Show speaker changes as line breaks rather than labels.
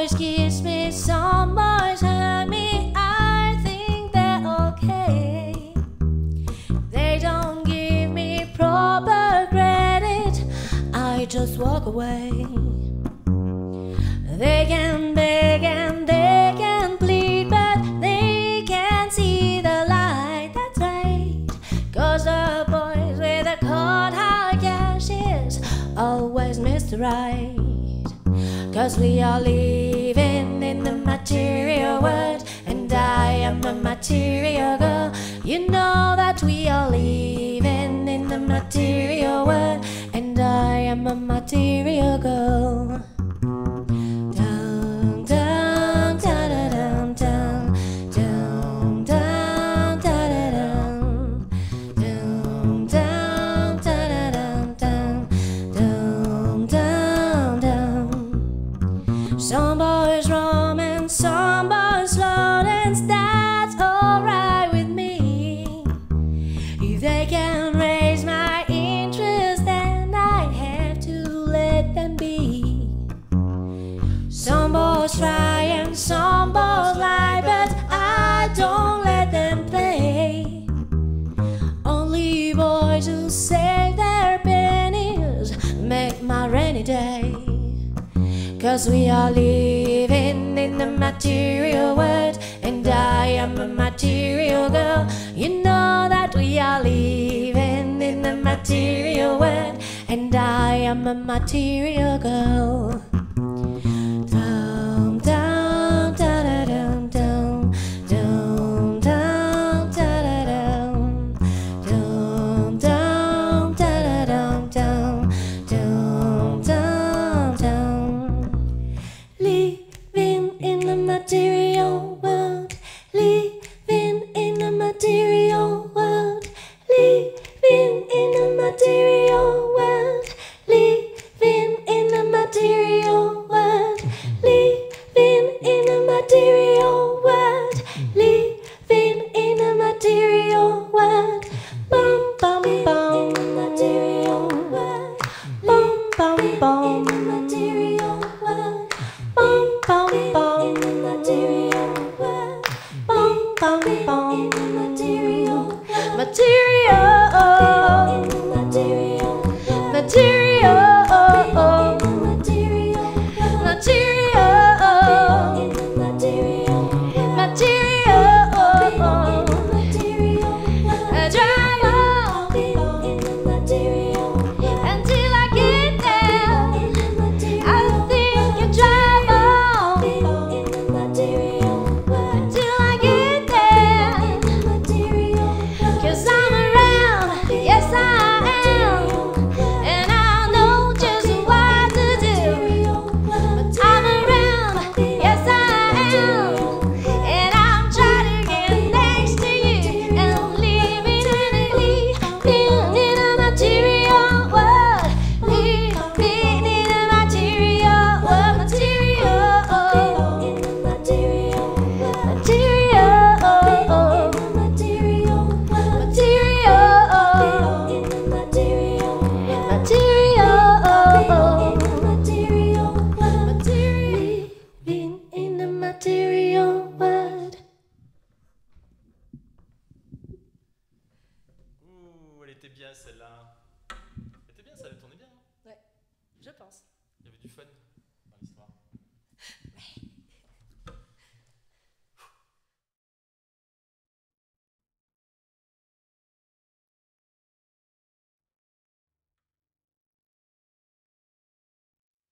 Boys kiss me some boys hurt me. I think they're okay. They don't give me proper credit. I just walk away. They can beg and they can plead, but they can't see the light that's right. Cause the boys with the cold hard cash is always Mr. Right. Cause Leah Lee material world, and I am a material girl. You know that we are living in the material world, and I am a material girl. Dun, dun, rainy day. Cause we are living in the material world, and I am a material girl. You know that we are living in the material world, and I am a material girl.
当地 celle-là. Elle était bien, ça avait tourné bien. hein
Ouais, je pense.
Il y avait du fun.